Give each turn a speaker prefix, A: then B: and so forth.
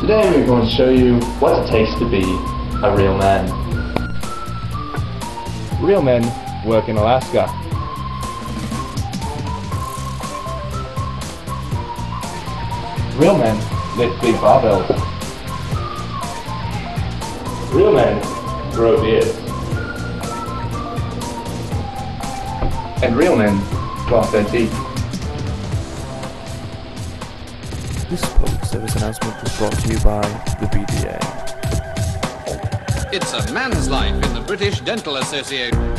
A: Today we're going to show you what it takes to be a real man.
B: Real men work in Alaska. Real men lift big barbells. Real men grow beards. And real men floss their teeth.
C: This public service announcement was brought to you by the BDA.
D: It's a man's life in the British Dental Association.